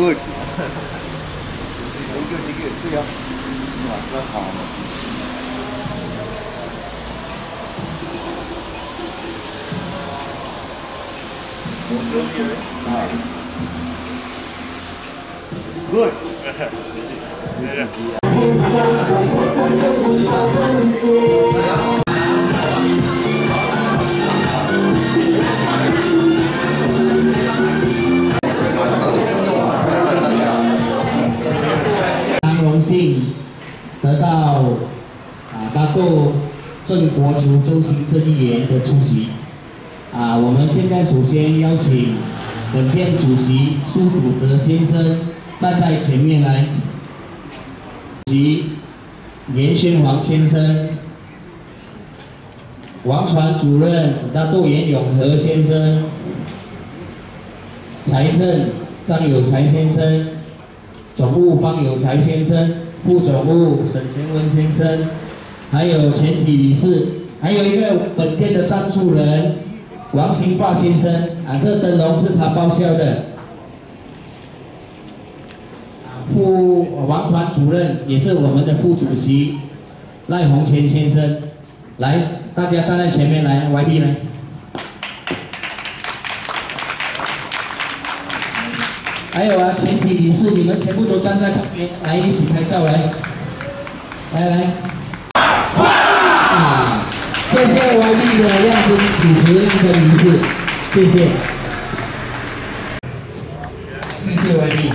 good. Very good, very good. See ya. No, it's not harm. Good. good. 啊大豆郑国球周行政议员的出席。啊，我们现在首先邀请本店主席苏祖德先生站在前面来，及严宣煌先生、王传主任大豆严永和先生、财政张有才先生。总务方有才先生，副总务沈贤文先生，还有全体理事，还有一个本店的赞助人王兴发先生啊，这灯笼是他报销的。啊，副王传主任也是我们的副主席赖洪乾先生，来，大家站在前面来，Y B 来。还有啊，全体理事，你们全部都站在旁边，来一起拍照来，来来，啊，谢谢文丽的亮斌主持亮的仪式，谢谢，谢谢完毕。